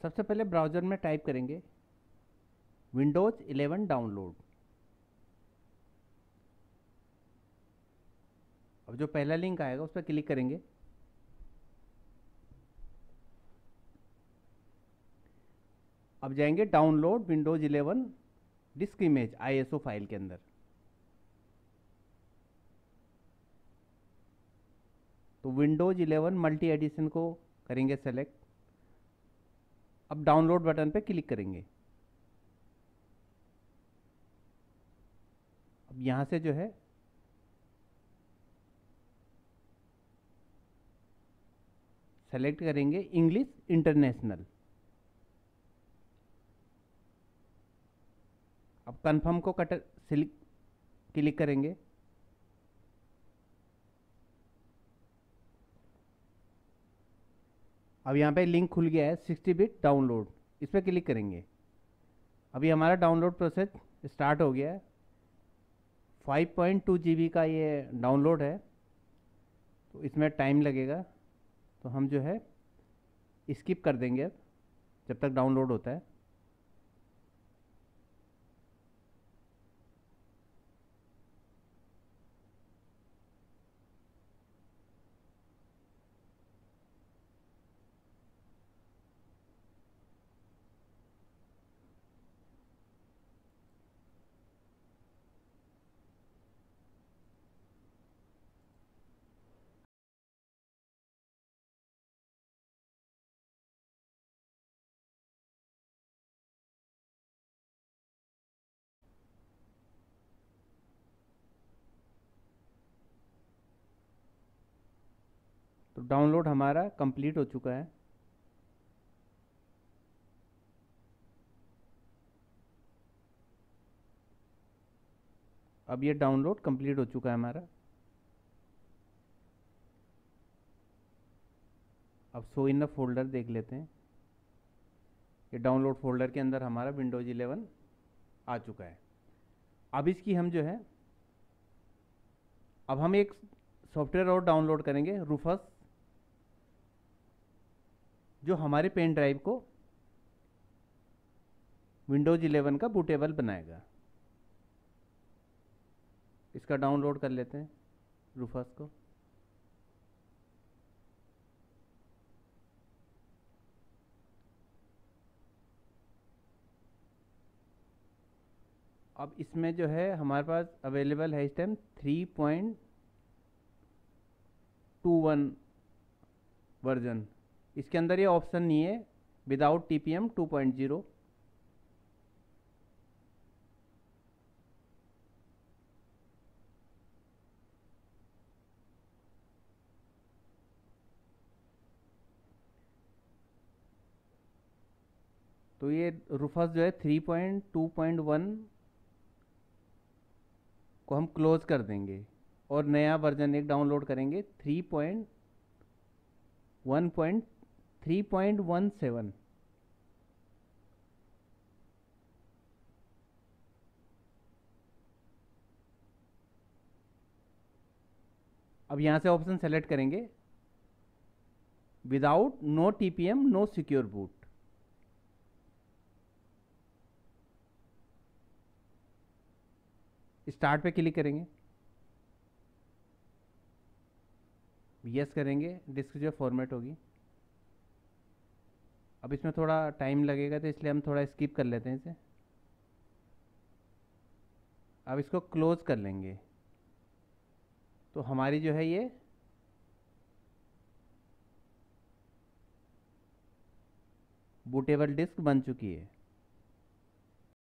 सबसे पहले ब्राउज़र में टाइप करेंगे विंडोज़ 11 डाउनलोड। अब जो पहला लिंक आएगा उस पर क्लिक करेंगे। अब जाएँगे download Windows 11 disk image ISO file के अंदर। तो विंडोज़ 11 मल्टी एडिशन को करेंगे सेलेक्ट। अब डाउनलोड बटन पे क्लिक करेंगे। अब यहाँ से जो है सेलेक्ट करेंगे इंग्लिश इंटरनेशनल अब कंफर्म को कट क्लिक करेंगे। अब यहाँ पे लिंक खुल गया है 60 बिट डाउनलोड इस पर क्लिक करेंगे। अभी हमारा डाउनलोड प्रोसेस स्टार्ट हो गया है। 5.2 पॉइंट टू जी का ये डाउनलोड है। तो इसमें टाइम लगेगा। तो हम जो है स्किप कर देंगे अब, जब तक डाउनलोड होता है। तो डाउनलोड हमारा कंप्लीट हो चुका है। अब ये डाउनलोड कंप्लीट हो चुका है हमारा। अब सो इन फोल्डर देख लेते हैं। ये डाउनलोड फोल्डर के अंदर हमारा विंडोज़ 11 आ चुका है। अब इसकी हम जो है, अब हम एक सॉफ्टवेयर और डाउनलोड करेंगे रूफस जो हमारे पेन ड्राइव को विंडोज़ 11 का बूटेबल बनाएगा। इसका डाउनलोड कर लेते हैं रूफस को। अब इसमें जो है, हमारे पास अवेलेबल है इस time three point two one version इसके अंदर ये ऑप्शन नहीं है. Without T P M two point zero तो ये रूफस जो है three point two point one को हम क्लोज कर देंगे और नया वर्जन एक डाउनलोड करेंगे. Three point one point three point one seven. अब यहाँ से ऑप्शन सेलेक्ट करेंगे। Without, no TPM, no secure boot. Start पे क्लिक करेंगे। यस करेंगे डिस्क जो फॉर्मेट होगी। अब इसमें थोड़ा टाइम लगेगा तो इसलिए हम थोड़ा स्किप कर लेते हैं इसे। अब इसको क्लोज कर लेंगे। तो हमारी जो है ये बूटेबल डिस्क बन चुकी है।